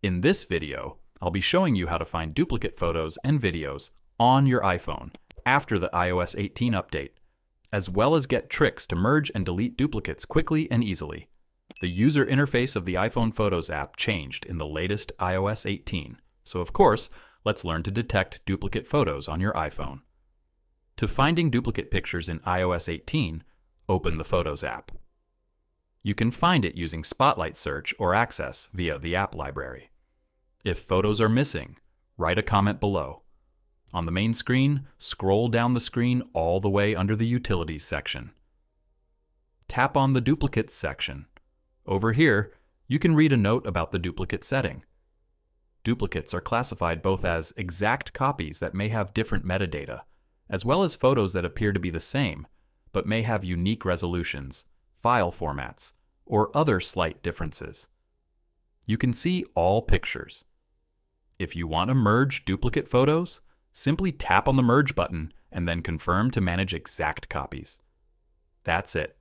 In this video, I'll be showing you how to find duplicate photos and videos on your iPhone after the iOS 18 update, as well as get tricks to merge and delete duplicates quickly and easily. The user interface of the iPhone Photos app changed in the latest iOS 18, so of course, let's learn to detect duplicate photos on your iPhone. To finding duplicate pictures in iOS 18, open the Photos app. You can find it using Spotlight Search or Access via the app library. If photos are missing, write a comment below. On the main screen, scroll down the screen all the way under the Utilities section. Tap on the Duplicates section. Over here, you can read a note about the duplicate setting. Duplicates are classified both as exact copies that may have different metadata, as well as photos that appear to be the same, but may have unique resolutions, file formats, or other slight differences. You can see all pictures. If you want to merge duplicate photos, simply tap on the Merge button and then confirm to manage exact copies. That's it.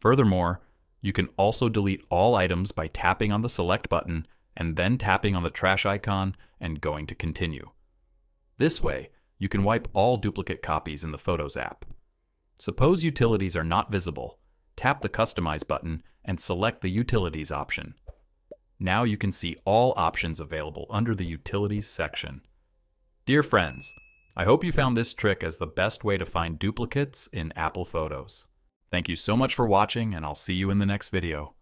Furthermore, you can also delete all items by tapping on the Select button and then tapping on the trash icon and going to Continue. This way, you can wipe all duplicate copies in the Photos app. Suppose utilities are not visible, tap the Customize button and select the Utilities option. Now you can see all options available under the Utilities section. Dear friends, I hope you found this trick as the best way to find duplicates in Apple Photos. Thank you so much for watching and I'll see you in the next video.